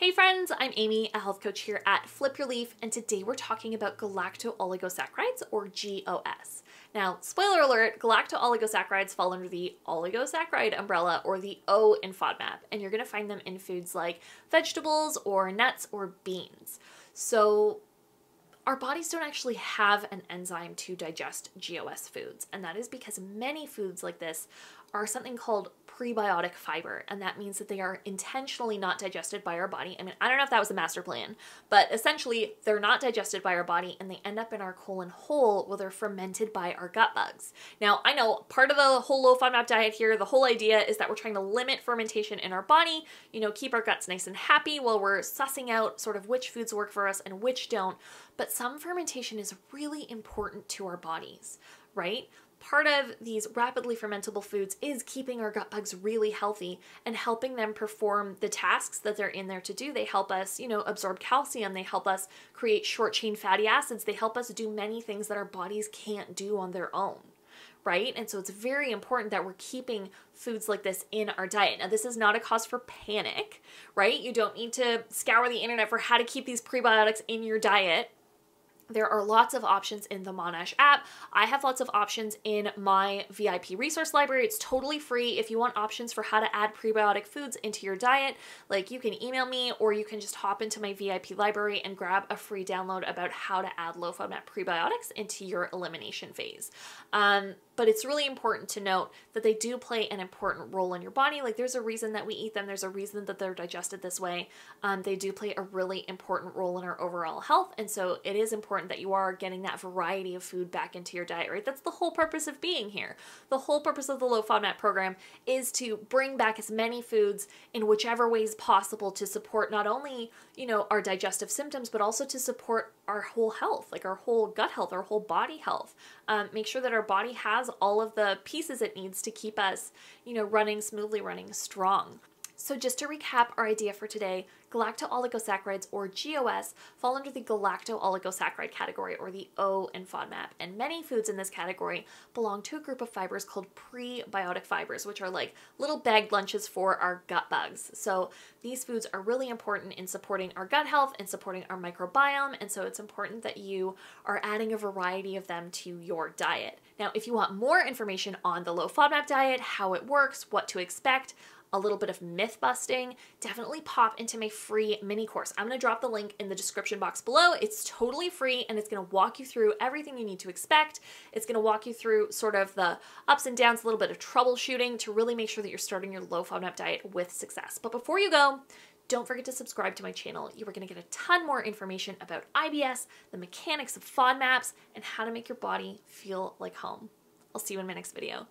Hey friends, I'm Amy, a health coach here at Flip Your Leaf, and today we're talking about galacto-oligosaccharides or GOS. Now, spoiler alert, galacto-oligosaccharides fall under the oligosaccharide umbrella or the O in FODMAP, and you're going to find them in foods like vegetables or nuts or beans. So, our bodies don't actually have an enzyme to digest GOS foods, and that is because many foods like this are something called prebiotic fiber, and that means that they are intentionally not digested by our body. I mean, I don't know if that was the master plan, but essentially they're not digested by our body and they end up in our colon whole where they're fermented by our gut bugs. Now, I know part of the whole low FODMAP diet here, the whole idea is that we're trying to limit fermentation in our body, you know, keep our guts nice and happy while we're sussing out sort of which foods work for us and which don't. But some fermentation is really important to our bodies, right? part of these rapidly fermentable foods is keeping our gut bugs really healthy and helping them perform the tasks that they're in there to do. They help us, you know, absorb calcium, they help us create short chain fatty acids, they help us do many things that our bodies can't do on their own. Right? And so it's very important that we're keeping foods like this in our diet. Now, this is not a cause for panic, right? You don't need to scour the internet for how to keep these prebiotics in your diet there are lots of options in the Monash app. I have lots of options in my VIP resource library. It's totally free. If you want options for how to add prebiotic foods into your diet, like you can email me or you can just hop into my VIP library and grab a free download about how to add low FODMAP prebiotics into your elimination phase. Um, but it's really important to note that they do play an important role in your body. Like there's a reason that we eat them, there's a reason that they're digested this way. Um, they do play a really important role in our overall health. And so it is important that you are getting that variety of food back into your diet, right? That's the whole purpose of being here. The whole purpose of the low FODMAP program is to bring back as many foods in whichever ways possible to support not only, you know, our digestive symptoms, but also to support our whole health, like our whole gut health, our whole body health. Um, make sure that our body has all of the pieces it needs to keep us, you know, running smoothly, running strong. So just to recap our idea for today, galacto-oligosaccharides or GOS fall under the galacto-oligosaccharide category or the O in FODMAP, and many foods in this category belong to a group of fibers called prebiotic fibers, which are like little bagged lunches for our gut bugs. So these foods are really important in supporting our gut health and supporting our microbiome, and so it's important that you are adding a variety of them to your diet. Now, if you want more information on the low FODMAP diet, how it works, what to expect, a little bit of myth busting, definitely pop into my free mini course. I'm going to drop the link in the description box below. It's totally free and it's going to walk you through everything you need to expect. It's going to walk you through sort of the ups and downs, a little bit of troubleshooting to really make sure that you're starting your low FODMAP diet with success. But before you go, don't forget to subscribe to my channel. You are going to get a ton more information about IBS, the mechanics of FODMAPs, and how to make your body feel like home. I'll see you in my next video.